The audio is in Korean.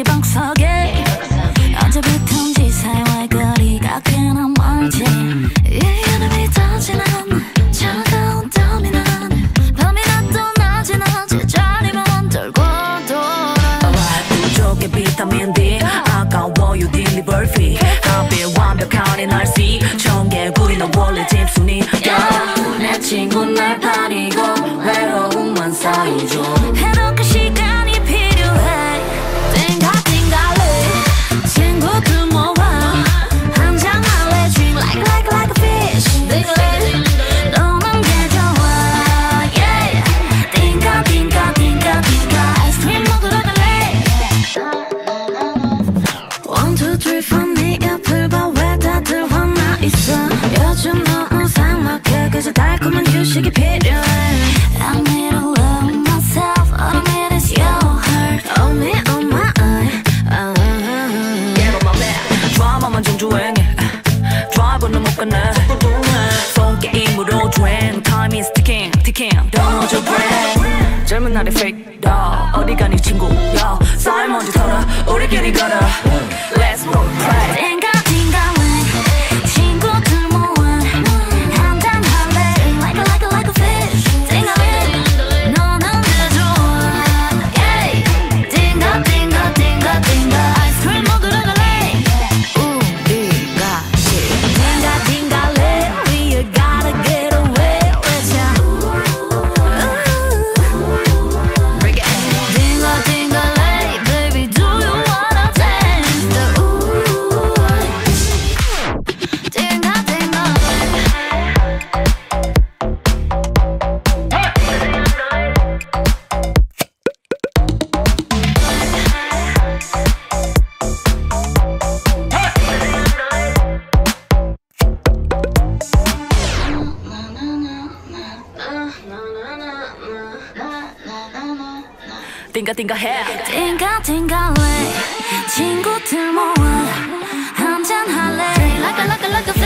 여기 방석에 언제부턴지 사이와의 거리가 꽤나 멀지. 이 여름이 더 지난 차가운 땀이 난 밤이라도 낮이 낮이 자리만 돌고 돌아 부족해 비타민 D. 아까워요 딜리버 피 가벼 완벽한 이날 Oh oh uh, fake dog 어디 가니 친구야 쌀 먼저 털어 우리끼리 걸어 띵가 띵가 해 띵가 띵가래 친구들 모아 한잔 할래 Like a like a like a fish